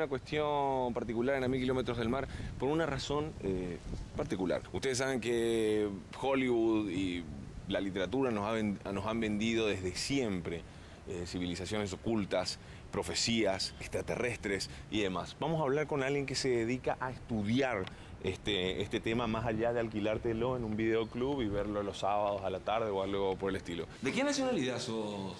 una cuestión particular en A Mil Kilómetros del Mar por una razón eh, particular. Ustedes saben que Hollywood y la literatura nos, nos han vendido desde siempre eh, civilizaciones ocultas, profecías extraterrestres y demás. Vamos a hablar con alguien que se dedica a estudiar este, este tema más allá de alquilártelo en un videoclub y verlo los sábados a la tarde o algo por el estilo. ¿De qué nacionalidad sos?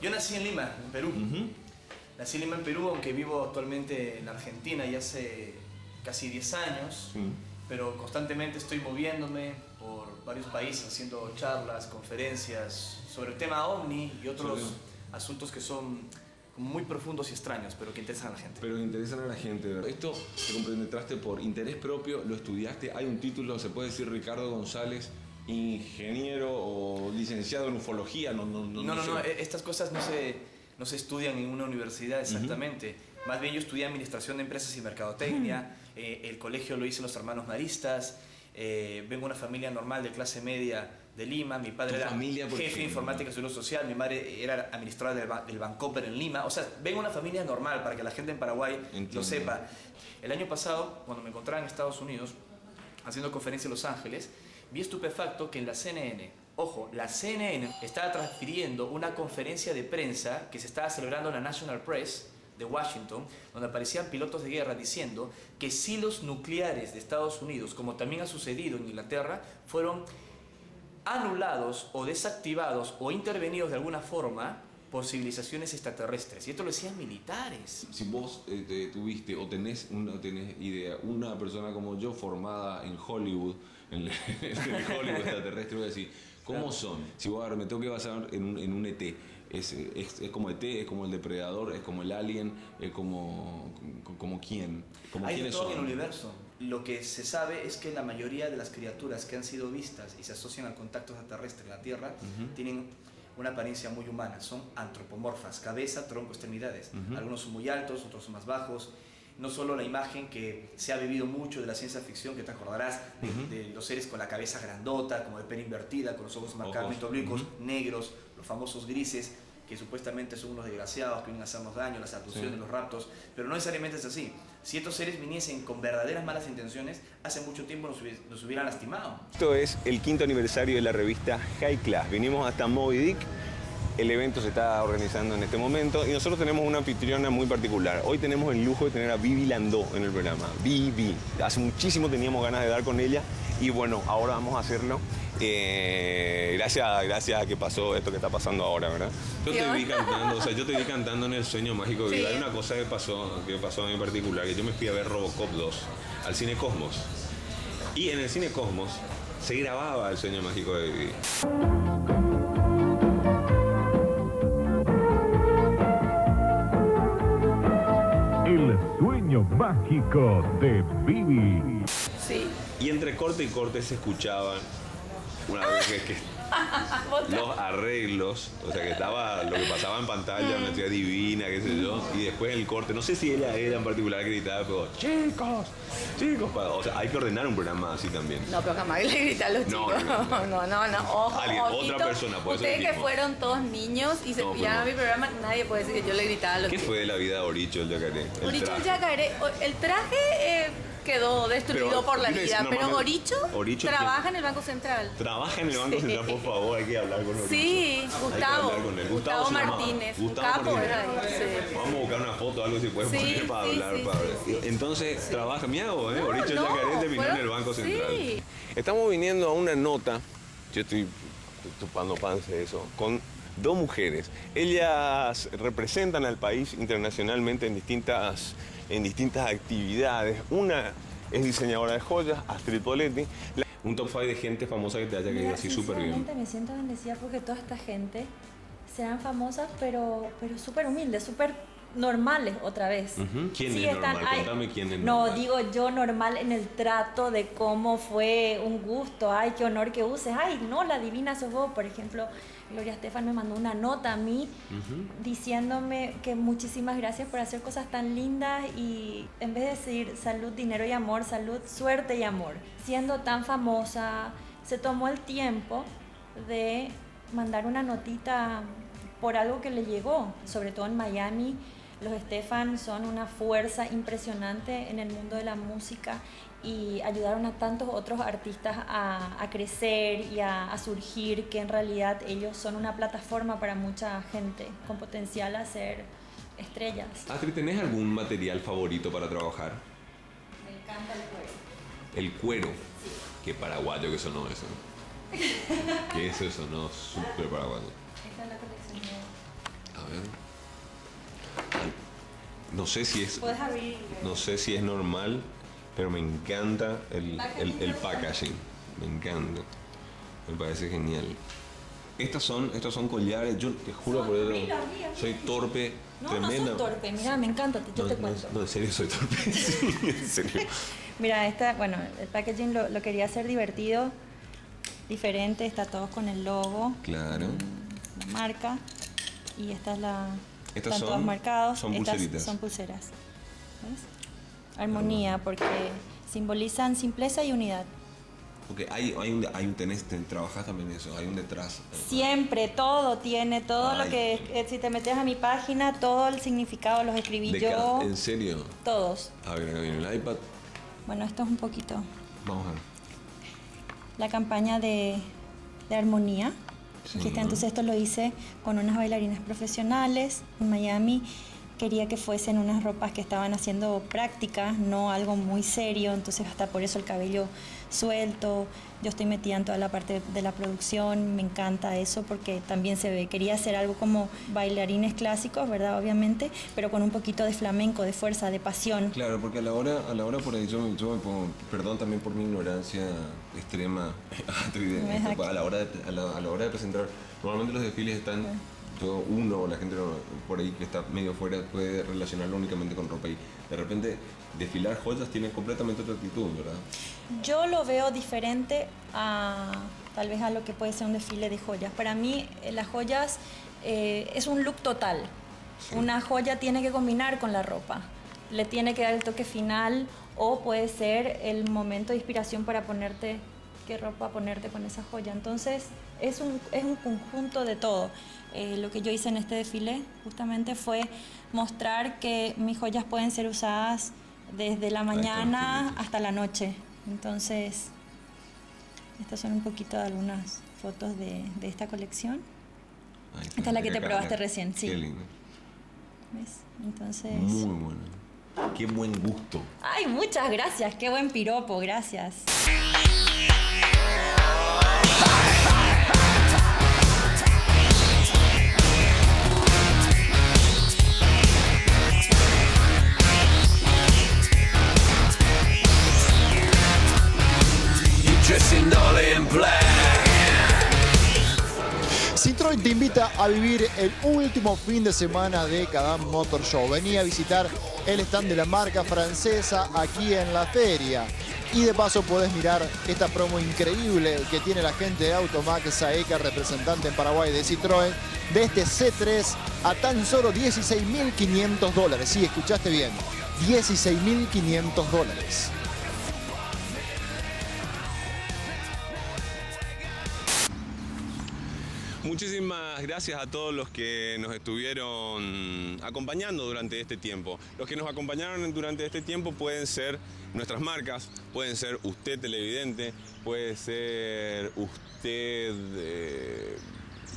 Yo nací en Lima, en Perú. Nací en Lima, en Perú, aunque vivo actualmente en Argentina y hace casi 10 años, pero constantemente estoy moviéndome por varios países haciendo charlas, conferencias sobre el tema OVNI y otros asuntos que son muy profundos y extraños, pero que interesan a la gente. Pero interesan a la gente. Esto te compenetraste por interés propio, lo estudiaste, hay un título, se puede decir Ricardo González, ingeniero o licenciado en ufología, no, no, no. No, no, no, e-, estas cosas no se, no se estudian en una universidad exactamente. Más bien yo estudié administración de empresas y mercadotecnia, eh, el colegio lo hice los hermanos maristas, eh, vengo de una familia normal de clase media de Lima, mi padre era jefe de informática y salud social, mi madre era administradora del, del Bancoper en Lima, o sea, vengo de una familia normal para que la gente en Paraguay lo sepa. El año pasado, cuando me encontraba en Estados Unidos, haciendo conferencia en Los Ángeles, vi estupefacto que en la CNN, ojo, la CNN estaba transfiriendo una conferencia de prensa que se estaba celebrando en la National Press, de Washington, donde aparecían pilotos de guerra diciendo que silos nucleares de Estados Unidos, como también ha sucedido en Inglaterra, fueron anulados o desactivados o intervenidos de alguna forma por civilizaciones extraterrestres. Y esto lo decían militares. Si vos eh, tuviste o tenés, una, tenés idea, una persona como yo formada en Hollywood, en, el Hollywood extraterrestre, voy a decir, ¿cómo son? Si vos me tengo que basar en un, en un ET, es, es, es, como ET, es como el depredador, es como el alien, es como, como quién. Como Hay todo en el universo. Lo que se sabe es que la mayoría de las criaturas que han sido vistas y se asocian al contacto extraterrestre en la Tierra tienen una apariencia muy humana, son antropomorfas, cabeza, tronco, extremidades. Algunos son muy altos, otros son más bajos. No solo la imagen que se ha vivido mucho de la ciencia ficción, que te acordarás de, los seres con la cabeza grandota, como de pera invertida, con los ojos marcadamente oblicuos, negros, los famosos grises, que supuestamente son unos desgraciados que vienen a hacernos daño, las abducciones, los raptos, pero no necesariamente es así. Si estos seres viniesen con verdaderas malas intenciones, hace mucho tiempo nos, hubieran lastimado. Esto es el quinto aniversario de la revista High Class. Vinimos hasta Moby Dick. El evento se está organizando en este momento y nosotros tenemos una anfitriona muy particular. Hoy tenemos el lujo de tener a Vivi Landó en el programa. Vivi. Hace muchísimo teníamos ganas de dar con ella y bueno, ahora vamos a hacerlo eh, gracias, gracias a que pasó esto que está pasando ahora, ¿verdad? Yo te vi cantando, o sea, yo te vi cantando en el sueño mágico. Sí. Hay una cosa que pasó, que pasó a mí en particular, que yo me fui a ver Robocop 2 al Cine Cosmos. Y en el Cine Cosmos se grababa el sueño mágico de Vivi. Mágico de Vivi. Sí. Y entre corte y corte se escuchaban una vez que, los arreglos, o sea que estaba lo que pasaba en pantalla, una chica divina, qué sé yo, y después el corte, no sé si ella era en particular gritaba, pero chicos, chicos, o sea, hay que ordenar un programa así también. No, pero jamás le grita a los chicos. No, no, no, no. Ojo, Alguien, otra persona puede Ustedes que fueron todos niños y se pillaron mi programa, nadie puede decir que yo le gritaba a los ¿Qué chicos. fue de la vida de Oricho el Yacaré? El Oricho el Yacaré, el traje... Eh, quedó destruido por la vida. pero Oricho, trabaja en el Banco Central. Trabaja en el Banco Central, por favor, hay que hablar con Oricho. Sí, Gustavo. Gustavo, Martínez. Gustavo capo era Vamos a buscar una foto, algo si puedes poner para hablar. para... Entonces, trabaja, mi hago, ¿eh? Oricho no, vino en el Banco Central. Estamos viniendo a una nota, yo estoy tupando panse eso, con dos mujeres. Ellas representan al país internacionalmente en distintas en distintas actividades. Una es diseñadora de joyas, Astrid Poletti. Un top 5 de gente famosa que te haya caído así súper bien. Me siento bendecida porque toda esta gente sean famosas, pero, pero súper humildes, súper normales otra vez. ¿Quién es normal? Contame quién es No, digo yo normal en el trato de cómo fue un gusto, ay, qué honor que uses, ay, no, la divina sos vos, por ejemplo, Gloria Estefan me mandó una nota a mí diciéndome que muchísimas gracias por hacer cosas tan lindas y en vez de decir salud, dinero y amor, salud, suerte y amor. Siendo tan famosa, se tomó el tiempo de mandar una notita por algo que le llegó, sobre todo en Miami Los Estefan son una fuerza impresionante en el mundo de la música y ayudaron a tantos otros artistas a, crecer y a, surgir, que en realidad ellos son una plataforma para mucha gente con potencial a ser estrellas. Astrid, ¿tenés algún material favorito para trabajar? Me encanta el cuero. El cuero. Sí. Qué paraguayo que sonó eso. que eso sonó súper paraguayo. Esta es la colección de... A ver. No sé si es. Abrir. No sé si es normal pero me encanta el, el, packaging. Me encanta. Me parece genial. Estas son, estos son collares, yo te juro por eso. Soy torpe, no, tremenda. No, soy torpe, mira, me encanta, yo te cuento. No, en serio soy torpe. en serio. Mira, esta, bueno, el packaging lo, lo, quería hacer divertido, diferente, está todo con el logo. Claro. La marca. Y esta es la. Estas están son, todos marcados. Son pulseritas. son pulseras. ¿Ves? Armonía, porque simbolizan simpleza y unidad. Porque hay, hay, un, hay un tenés, trabajas también eso, hay un detrás. Siempre, todo tiene, todo lo que, eh, si te metes a mi página, todo el significado los escribí yo. ¿En serio? Todos. A ver, acá viene el iPad. Bueno, esto es un poquito. Vamos a ver. La campaña de, de armonía. Entonces esto lo hice con unas bailarinas profesionales en Miami quería que fuesen unas ropas que estaban haciendo prácticas, no algo muy serio, entonces hasta por eso el cabello suelto, yo estoy metida en toda la parte de la producción, me encanta eso porque también se ve, quería hacer algo como bailarines clásicos, ¿verdad? Obviamente, pero con un poquito de flamenco, de fuerza, de pasión. Claro, porque a la hora, a la hora por ahí yo, me pongo, perdón también por mi ignorancia extrema, a la hora de, a la, hora de presentar, normalmente los desfiles están uno o la gente por ahí que está medio fuera puede relacionarlo únicamente con ropa y de repente desfilar joyas tiene completamente otra actitud, ¿verdad? Yo lo veo diferente a tal vez a lo que puede ser un desfile de joyas. Para mí eh, las joyas eh, es un look total. Una joya tiene que combinar con la ropa, le tiene que dar el toque final o puede ser el momento de inspiración para ponerte qué ropa ponerte con esa joya. Entonces es un, es un conjunto de todo. Eh, lo que yo hice en este desfile justamente fue mostrar que mis joyas pueden ser usadas desde la mañana hasta la noche. Entonces, estas son un poquito de algunas fotos de, esta colección. esta es la que te probaste recién, sí. Qué lindo. ¿Ves? Entonces... Muy bueno. Qué buen gusto. Ay, muchas gracias. Qué buen piropo, gracias. Te invita a vivir el último fin de semana de cada Motor Show. Venía a visitar el stand de la marca francesa aquí en la feria. Y de paso podés mirar esta promo increíble que tiene la gente de Automac Saeca, representante en Paraguay de Citroën, de este C3 a tan solo 16.500 dólares. Sí, escuchaste bien, 16.500 dólares. Muchísimas gracias a todos los que nos estuvieron acompañando durante este tiempo. Los que nos acompañaron durante este tiempo pueden ser nuestras marcas, pueden ser usted televidente, puede ser usted eh,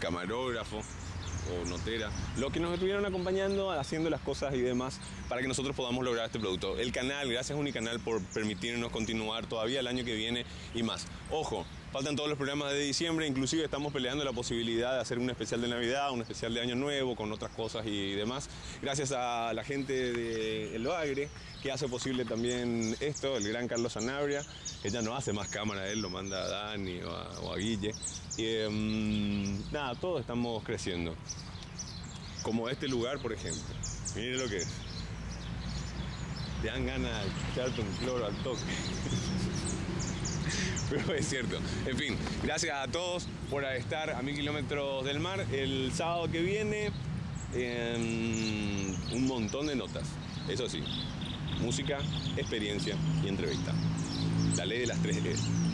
camarógrafo o notera, los que nos estuvieron acompañando, haciendo las cosas y demás para que nosotros podamos lograr este producto. El canal, gracias a Unicanal por permitirnos continuar todavía el año que viene y más. Ojo, Faltan todos los programas de diciembre, inclusive estamos peleando la posibilidad de hacer un especial de Navidad, un especial de Año Nuevo, con otras cosas y demás. Gracias a la gente de El Bagre, que hace posible también esto, el gran Carlos Sanabria, que ya no hace más cámara, él lo manda a Dani o a, Guille. Y em, nada, todos estamos creciendo. Como este lugar, por ejemplo. Miren lo que es. Te dan ganas de echarte un cloro al toque. pero es cierto. En fin, gracias a todos por estar a mil kilómetros del mar. El sábado que viene, un montón de notas. Eso sí, música, experiencia y entrevista. La ley de las tres E.